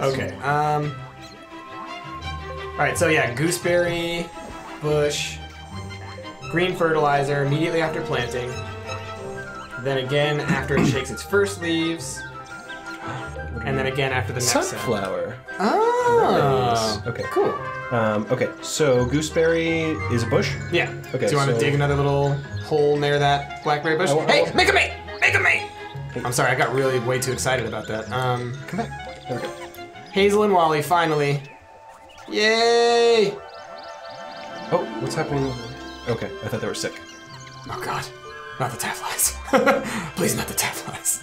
Okay. Um. All right. So yeah, gooseberry, bush, green fertilizer immediately after planting. Then again after it shakes its first leaves, and then again after the next set. Sunflower. Oh. Okay. Cool. Um, okay, so gooseberry is a bush. Yeah. Okay, Do you want to dig another little hole near that blackberry bush? I wa- I hey, make a mate! Make a mate! I'm sorry, I got really way too excited about that. Um, Come back. There we go. Hazel and Wally finally. Yay! Oh, what's happening? Okay, I thought they were sick. Oh God, not the tafflies. Please, not the tafflies.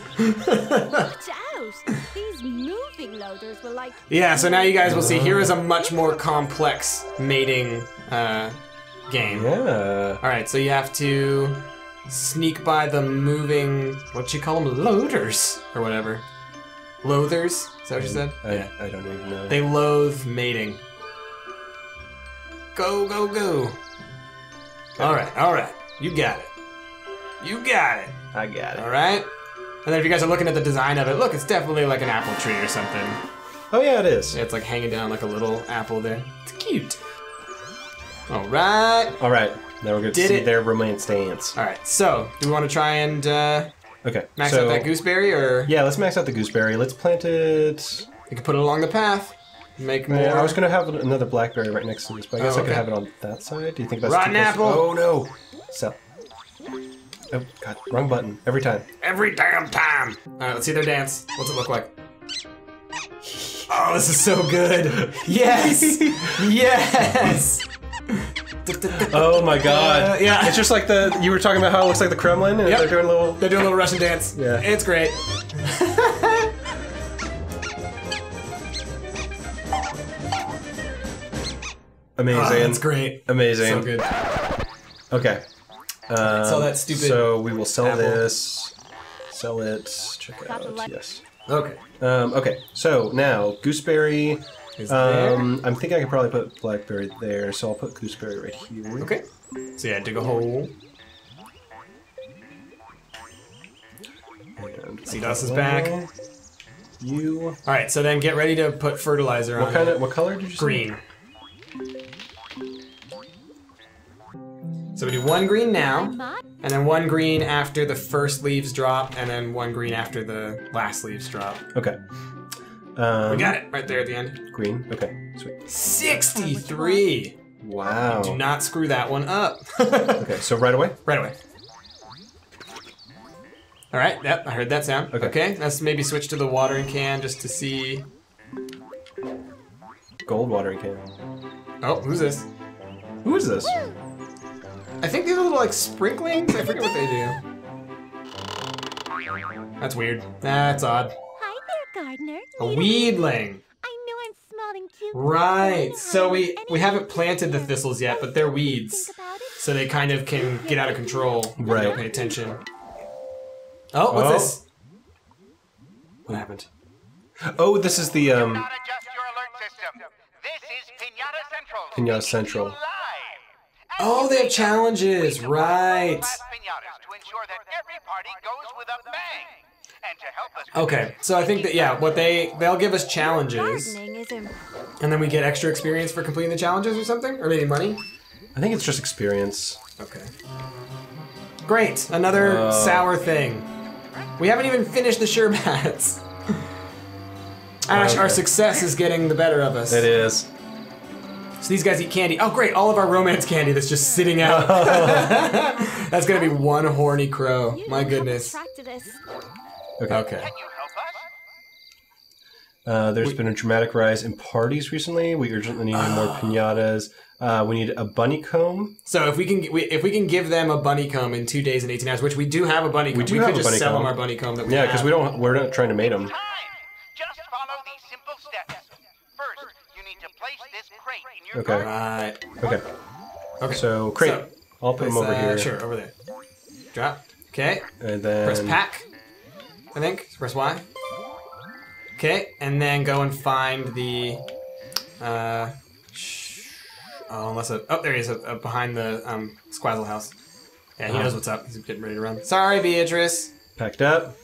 Watch out! These moving loaders will like. yeah. So now you guys will see. Here is a much more complex mating uh, game. Yeah. All right, so you have to sneak by the moving. What you call them? Loaders or whatever. Loathers. Is that what you said? I, I don't even know. They loathe mating. Go, go, go. All right, all right. You got it. You got it. I got it. All right. And then if you guys are looking at the design of it, look, it's definitely like an apple tree or something. Oh yeah, it is. It's like hanging down like a little apple there. It's cute. All right. All right, now we're going to Did see it. their romance dance. All right. So, do we want to try and uh, Okay, max so out that gooseberry, or yeah, let's max out the gooseberry. Let's plant it. you can put it along the path, make more? Yeah, I was going to have another blackberry right next to this, but I guess Oh, I could have it on that side. Do you think that's Rotten too close? apple. Oh no! Sell. Oh god, wrong button every time. Every damn time. All right, let's see their dance. What's it look like? Oh, this is so good. Yes. yes. Oh my god! Uh, yeah. it's just like the you were talking about how it looks like the Kremlin, and Yep. they're doing a little. They're doing a little Russian dance. Yeah. It's great. Amazing. Oh, that's great. Amazing. So good. Okay. Um, sell that stupid So we will sell apple. this. Sell it. Check it out. Yes. Okay. Um, okay. So now gooseberry. Is there? Um, I'm thinking I could probably put blackberry there, so I'll put gooseberry right here. Okay. So yeah, dig a hole. Dust is back. You. All right. So then get ready to put fertilizer on. What kind of? What color did you say? green? So we do one green now, and then one green after the first leaves drop, and then one green after the last leaves drop. Okay. Um, We got it right there at the end. Green. Okay. Sweet. 63. Wow. Do not screw that one up. Okay. So right away. Right away. All right. Yep. I heard that sound. Okay. Okay. Let's maybe switch to the watering can just to see. Gold watering can. Oh, who's this? Who is this? I think these are little like sprinklings. I forget what they do. That's weird. That's odd. Hi there, gardener. A weedling. I know I'm smelling cute. Right. So we we haven't planted the thistles yet, but they're weeds. Think about it. So they kind of can get out of control. Right. you don't Pay attention. Oh, what's Oh. this? What happened? Oh, this is the um. Not adjust your alert system. This is Pinata Central. Pinata speaking Central. to you live. As Oh, you they have may know, challenges, we develop right. World-class pinatas to ensure that every party goes with a bang. And to help us Okay, so I think that yeah, what they they'll give us challenges, Gardening is im- and then we get extra experience for completing the challenges or something, or maybe money. I think it's just experience. Okay. Great, another Uh. sour thing. We haven't even finished the sherbats. Ash, our success is getting the better of us. It is. So these guys eat candy. Oh, great! All of our romance candy that's just sitting out. that's gonna be one horny crow. My goodness. Attracted us. Okay. Okay. Can you help us? Uh, there's been a dramatic rise in parties recently. We urgently need more pinatas. Uh, we need a Bunnycomb. So if we can, we, if we can give them a Bunnycomb in two days and eighteen hours, which we do have a Bunnycomb, we, do could have a just bunny sell comb. them our Bunnycomb that we Yeah, because we don't. We're not trying to mate them. Time. Just follow these simple steps. First, you need to place this crate in your Okay. Right. Okay. Okay. So crate. So, I'll put them over uh, here. Sure, over there. Drop. Okay. And then Press pack. I think. Press Y. Okay, and then go and find the. Uh, oh, unless it, oh, there he is, uh, behind the um, Squazzle house. Yeah, he Uh-huh. knows what's up. He's getting ready to run. Sorry, Beatrice. packed up.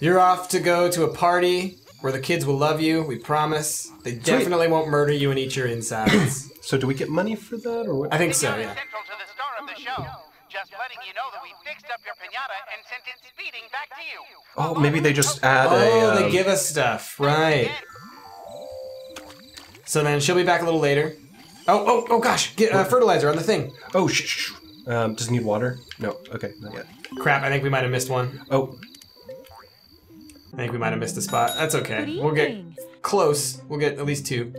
You're off to go to a party where the kids will love you. We promise. They definitely won't murder you and eat your insides. So do we get money for that, or what? I think so. Pinata Yeah. Central to the star of the show. Just letting you know that we fixed up your pinata and sent it speeding back to you. Oh, maybe they just add a. Oh, they um, give us stuff, right? So then she'll be back a little later. Oh, oh, oh gosh! Get uh, fertilizer on the thing. Oh, shh, shh. Um, does it need water? No. Okay, not yet. Crap! I think we might have missed one. Oh, I think we might have missed a spot. That's okay. We'll get close. We'll get at least two.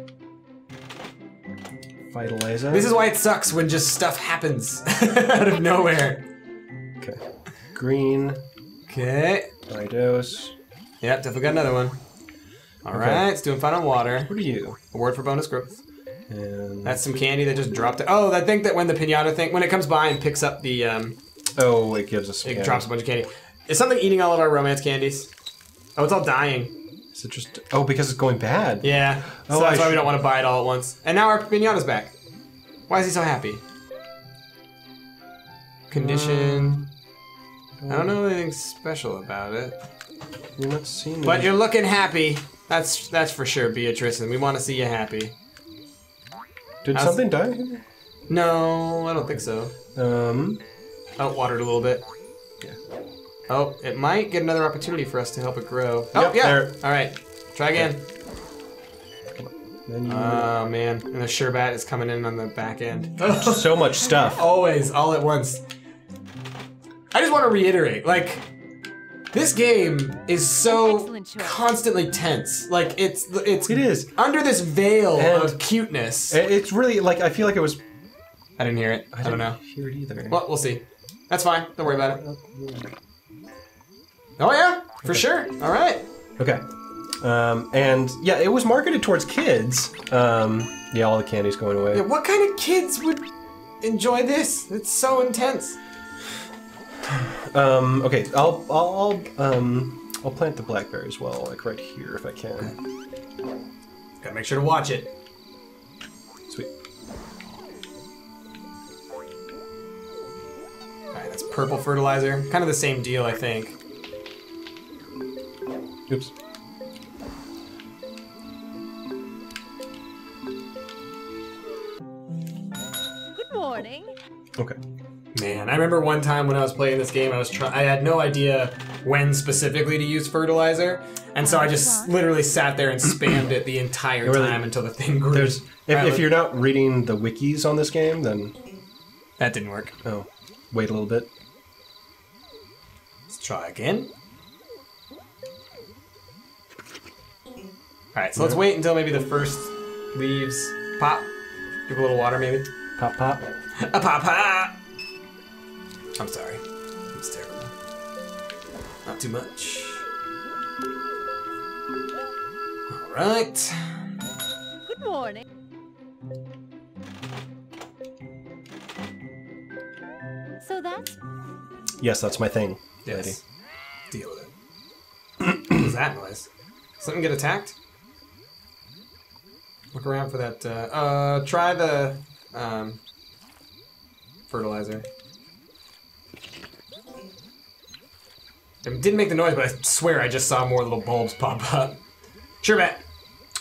Vitalizer. This is why it sucks when just stuff happens out of nowhere. Okay. Green. Okay. Idos. Yep, definitely got another one. All Okay. right, it's doing fine on water. What are you? A word for bonus growth. And That's some candy that just dropped it. Oh, I think that when the pinata thing, when it comes by and picks up the, um, oh, it gives us. it yeah. drops a bunch of candy. Is something eating all of our romance candies? Oh, it's all dying. It just? Oh, because it's going bad. Yeah. So Oh, that's I why we don't want to buy it all at once. And now our pinata's back. Why is he so happy? Condition. I don't know anything special about it. You're not seeing. But you're looking happy. That's that's for sure, Beatrice, and we want to see you happy. Did how's- something die? here? No, I don't think so. Um. Oh, watered a little bit. Yeah. Oh, it might get another opportunity for us to help it grow. Oh, Yep, yeah. there. All right. Try again. Then you. Oh, man. And the Sherbat is coming in on the back end. so much stuff. Always, all at once. I just want to reiterate, like, this game is so constantly tense. Like, it's it's It is. under this veil And- of cuteness. It's really like I feel like it was. I didn't hear it. I, don't didn't know. Hear it either. Well, we'll see. That's fine. Don't worry about it. Oh, Oh yeah, for sure. All right. Okay. Um, and yeah, it was marketed towards kids. Um, yeah, all the candy's going away. Yeah, what kind of kids would enjoy this? It's so intense. Um, okay, I'll, I'll, I'll, um, I'll plant the blackberry as well, like right here if I can. Gotta make sure to watch it. Sweet. All right, that's purple fertilizer. Kind of the same deal, I think. Oops. Good morning. Okay. Man, I remember one time when I was playing this game, I was trying. I had no idea when specifically to use fertilizer, and so I oh, just literally sat there and spammed it the entire Really? time until the thing grew. There's if, if you're not reading the wikis on this game, then that didn't work. oh, wait a little bit. Let's try again. All right, so let's wait until maybe the first leaves pop. Give a little water, maybe. Pop, pop. A pop pop. I'm sorry. It's terrible. Not too much. All right. Good morning. So that's Yes, that's my thing. lady. Deal with it. what was that noise? Something get attacked? Look around for that. Uh, uh try the um, fertilizer. It didn't make the noise, but I swear I just saw more little bulbs pop up. Sure, Matt.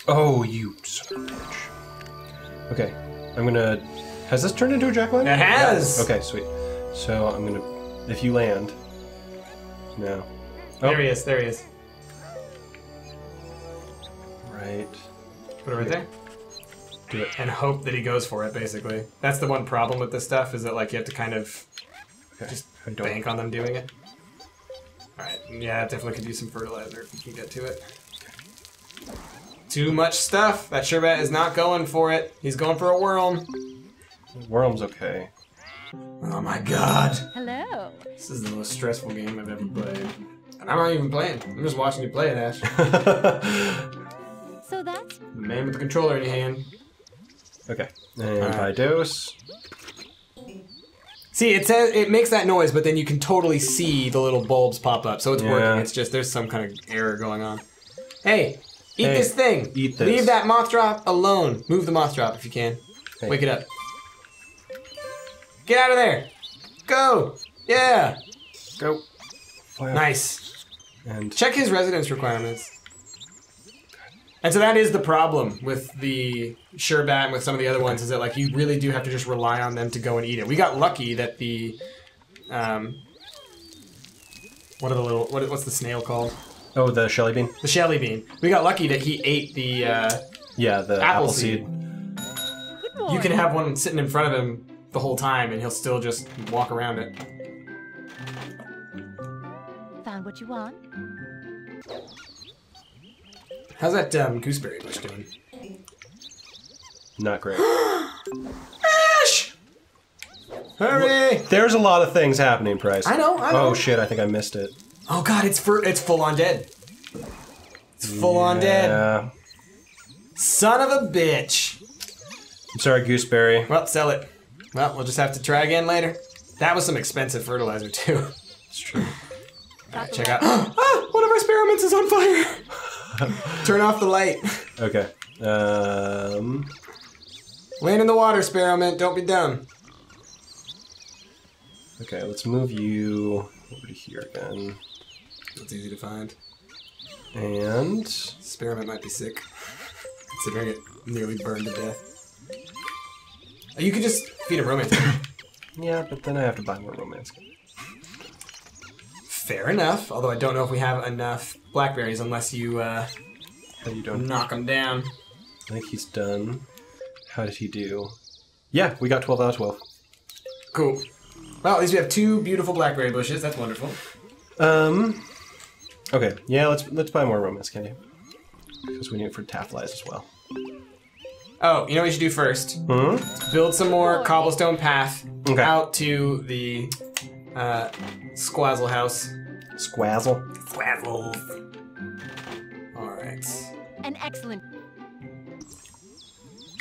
Oh, you son of a bitch. Okay, I'm gonna. Has this turned into a jack? It has. Okay, sweet. So I'm gonna. If you land. No. Oh, There he is. There he is. Right. Put it right there. Do it. And hope that he goes for it. Basically, that's the one problem with this stuff is that like you have to kind of Okay. Just don't. bank on them doing it. Alright, yeah, definitely could use some fertilizer if we can get to it. Too much stuff. That Sherbat is not going for it. He's going for a worm. Worm's okay. Oh my god. hello. This is the most stressful game I've ever played. And I'm not even playing. I'm just watching you play it, Ash. So that's The man with the controller in your hand. Okay. And uh, Alright. Idos. See, it says it makes that noise, but then you can totally see the little bulbs pop up. So it's Yeah. working. It's just there's some kind of error going on. Hey, eat Hey, this thing. eat this. Leave that moth drop alone. Move the moth drop if you can. Hey. Wake it up. Get out of there. Go. Yeah. Go. Fly up. Nice. And Check his residence requirements. And so that is the problem with the Sherbat and with some of the other ones is that like you really do have to just rely on them to go and eat it. We got lucky that the um what are the little what, what's the snail called? Oh, the Shellybean. The Shellybean. We got lucky that he ate the uh Yeah, the Apple apple, seed. seed. You can have one sitting in front of him the whole time and he'll still just walk around it. Found what you want? How's that um, gooseberry bush doing? Not great. Ash! Hurry! There's a lot of things happening, Price. I know, I know. Oh shit! I think I missed it. Oh god, it's for it's full on dead. It's full on dead. Yeah. Son of a bitch. I'm sorry, Gooseberry. Well, sell it. Well, we'll just have to try again later. That was some expensive fertilizer too. It's true. Alright, check out. ah, one of our experiments is on fire. Turn off the light. Okay. Um. Land in the water, experiment. Don't be dumb. Okay, let's move you over to here again. It's easy to find. And Experiment might be sick, considering it nearly burned to death. Oh, You could just feed him romance. yeah, but then I have to buy more romance. Fair enough. Although I don't know if we have enough blackberries unless you uh, you doing? knock them down. I think he's done. How did he do? Yeah, we got 12 out of 12. Cool. Well, at least we have two beautiful blackberry bushes. That's wonderful. Um. Okay, yeah, let's let's buy more romance candy because we need it for tafflies as well. Oh, you know what we should do first? Hmm. Build some more cobblestone path Okay. out to the uh, Squazzle house. Squazzle. Squazzle. All right. An excellent.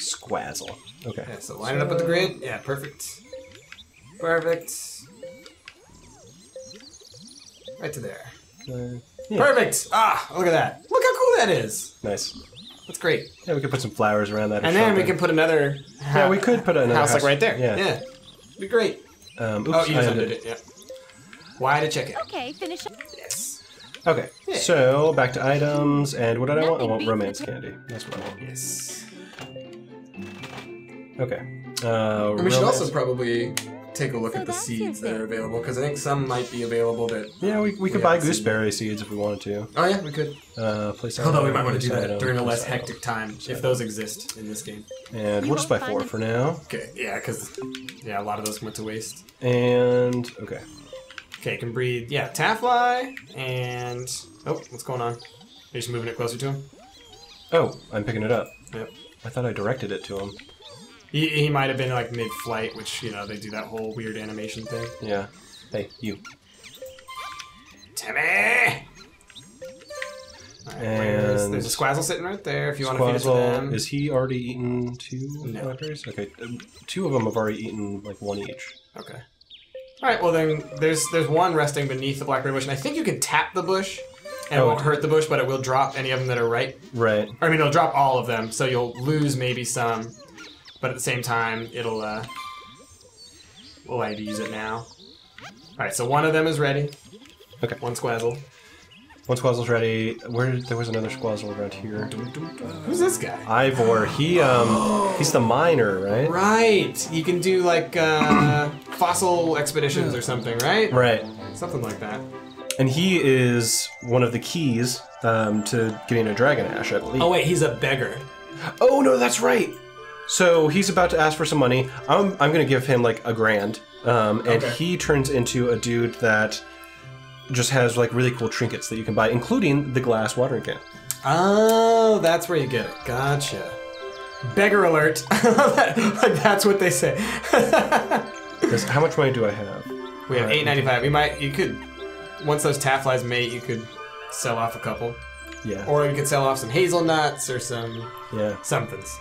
Squazzle. Okay. Yeah, so line it up with the grid. Yeah, perfect. Perfect. Right to there. Uh, yeah, Perfect. Ah, look at that. Look how cool that is. nice. That's great. Yeah, we could put some flowers around that. And then we something. can put another. Yeah, we could put another house, like right there. Yeah. Yeah. Be great. Um, oops, Oh, you I just undid undid it. Yeah. Why to check it? Okay, finish up. Yes. Okay, Yeah. so back to items, and what did I want? I want romance candy. That's what I want. Yes. Okay. Uh, And we should romance- also probably take a look So at the seeds that are available because I think some might be available that. Yeah, we, we could Yeah, buy it's- gooseberry seeds if we wanted to. Oh yeah, we could. Uh, place Although we might want to place do that during a less item. hectic time if those exist in this game. And You we'll just buy four for now. Okay. Yeah, because yeah, a lot of those went to waste. And okay. Okay, can breed. Yeah, Taffly and oh, what's going on? Are You're just moving it closer to him. Oh, I'm picking it up. Yep. I thought I directed it to him. He, he might have been like mid-flight, which you know they do that whole weird animation thing. Yeah. Hey, you. Timmy. Alright, where's- And- there's a Squazzle sitting right there. If you want to feed it to them. is he already eaten two No. blackberries? Okay, um, two of them have already eaten like one each. Okay. All right. Well, then there's there's one resting beneath the blackberry bush, and I think you can tap the bush, and Oh, it won't hurt the bush, but it will drop any of them that are right. Right. Or I mean, it'll drop all of them, so you'll lose maybe some, but at the same time, it'll uh, we'll you to use it now. All right. So one of them is ready. Okay. One Squazzle. One squazzle's ready. Where there was another squazzle around here. Who's this guy? Ivor, he um he's the miner, right? Right. You can do like uh, fossil expeditions or something, right? Right. Something like that. And he is one of the keys um, to getting a Dragonache, I believe. Oh wait, he's a beggar. Oh no, that's right. So he's about to ask for some money. I'm I'm gonna give him like a grand, um, and Okay. he turns into a dude that just has like really cool trinkets that you can buy, including the glass watering can. Oh, that's where you get it. Gotcha. Beggar alert. like that's what they say. How much money do I have? we have eight ninety five. We might you could once those tafflies mate, you could sell off a couple. Yeah. Or you could sell off some hazelnuts or some yeah. somethings.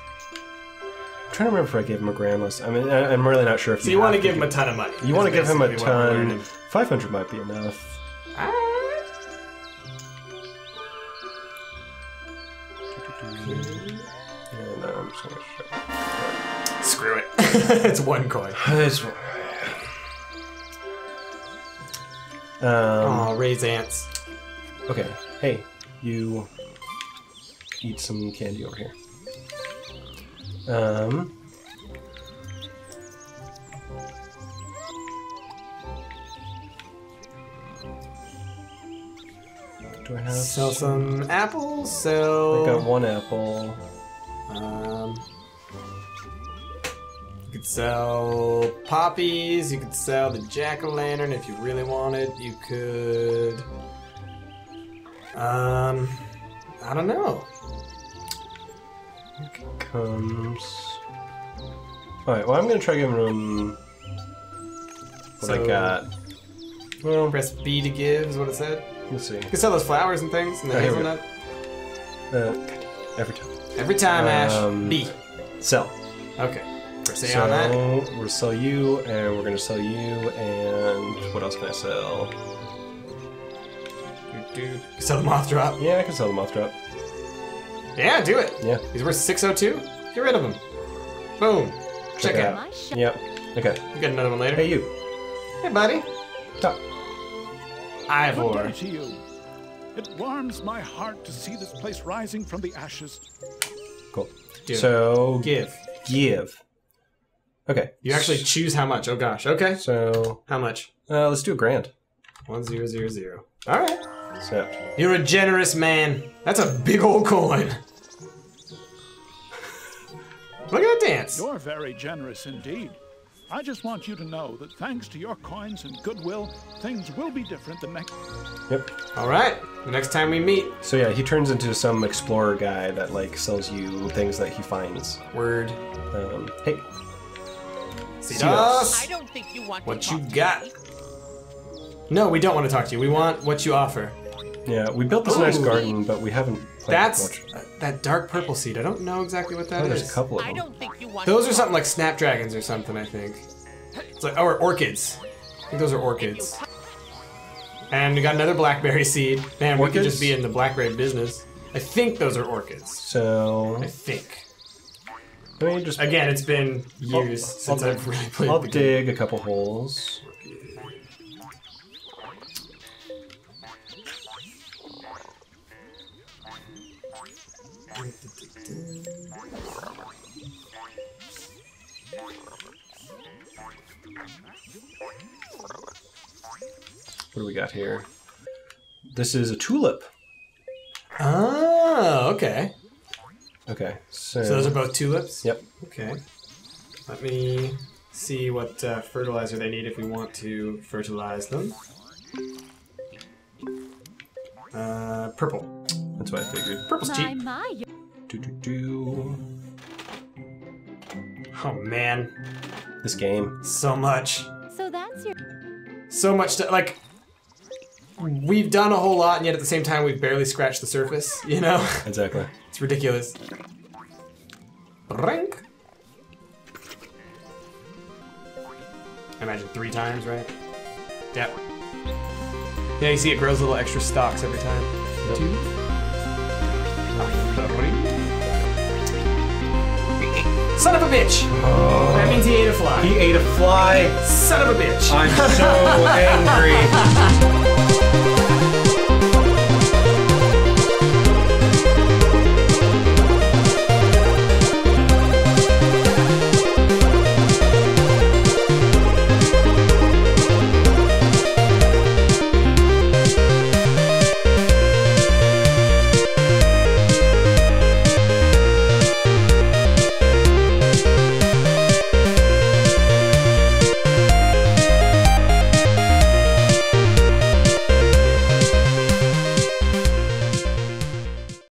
I'm trying to remember if I gave him a grand list. I mean, I, I'm really not sure if So you want to give him a ton of money. You want to give him a basically what we're ton. Five hundred might be enough. Alright. Yeah, no, I'm just gonna show. Screw it. it's one coin. It's- Um, Oh, raise ants. Okay. Hey, you. eat some candy over here. Um. Do I have? Sell some apples. Sell. I got one apple. Um, you could sell poppies. You could sell the jack o' lantern if you really wanted. You could. Um, I don't know. Comes. All right. Well, I'm gonna try giving him what I got. Well, Press B to give is what it said. let's see. You can sell those flowers and things and the Oh, hazelnut. Uh, every time. Every time, Ash. Um, B. Sell. Okay. Press A so on that. we're gonna sell you, and we're gonna sell you, and what else can I sell? Dude, sell the moth drop. Yeah, I can sell the moth drop. Yeah, do it. Yeah. He's worth 602. Get rid of him. Boom. Check it out. My. Yep. Okay. You get another one later. Hey, you. Hey, buddy. Stop. Good Ivor. day to you. It warms my heart to see this place rising from the ashes. Cool. Dude. So Give. give. Okay. You actually choose how much. Oh gosh. Okay. So How much? uh, let's do a grand. One zero zero zero. All right. So You're a generous man. That's a big old coin. Look at that dance. You're very generous indeed. I just want you to know that thanks to your coins and goodwill, things will be different the next. yep. All right. The next time we meet, So yeah, he turns into some explorer guy that like sells you things that he finds. word. Um, hey, See us. I don't think you want What to you got? No, we don't want to talk to you. We want what you offer. Yeah, we built this nice Ooh. garden, but we haven't planted That's much. uh, that dark purple seed. I don't know exactly what that Oh, is. there's a couple of I them. don't think you want Those are something like snapdragons or something. I think. It's like or orchids. I think those are orchids. And we got another blackberry seed. Man, we could just be in the blackberry business. I think those are orchids. So I think. let me just Again, it's been I'll- years I'll- since I've really played I'll the game. dig a couple holes. What do we got here? This is a tulip. Oh, okay. Okay, so, So those are both tulips. Yep. Okay. Let me see what uh, fertilizer they need if we want to fertilize them. Uh, purple. That's what I figured. Purple's My, cheap. my, Do do do. Oh man, This game. so much, so that's your. so much to like. We've done a whole lot, and yet at the same time, we've barely scratched the surface. You know, Exactly. it's ridiculous. Rank. I imagine three times, right? Yep. Yeah, you see it grows little extra stalks every time. Yep. Two. Son of a bitch! Oh. That means he ate a fly. He ate a fly. Son of a bitch! I'm so angry.